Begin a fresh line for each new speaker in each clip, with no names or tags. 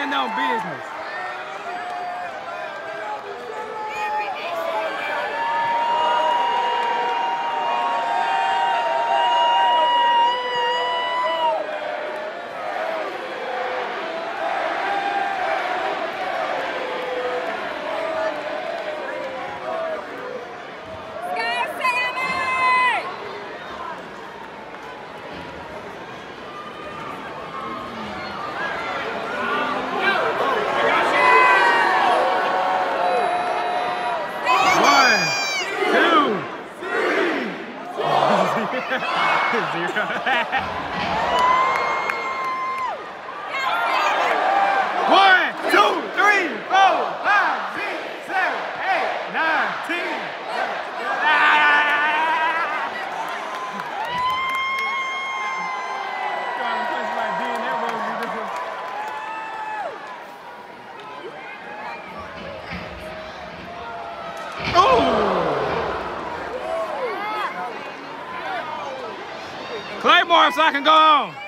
On business. Claymore so I can go on.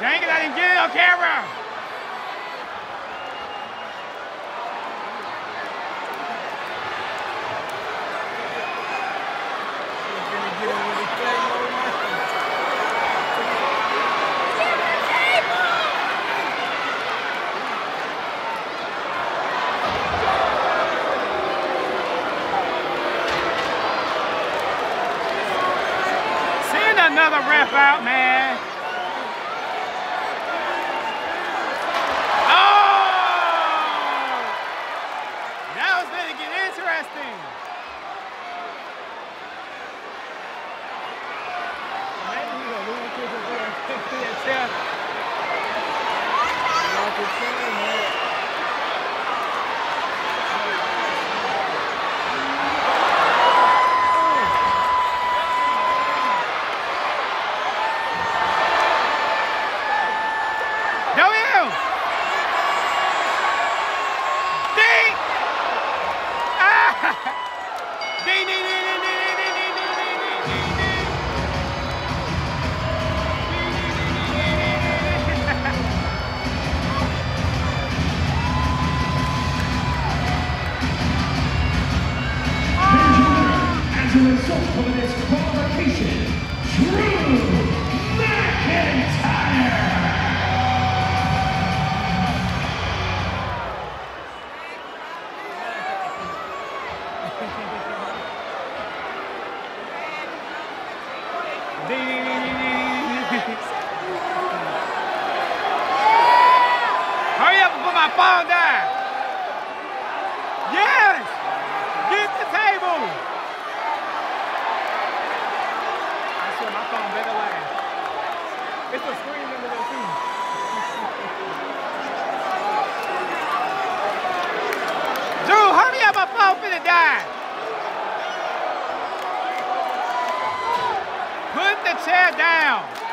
Dang it, I
didn't get it
on camera. another ref out, man. Yeah. the chair down.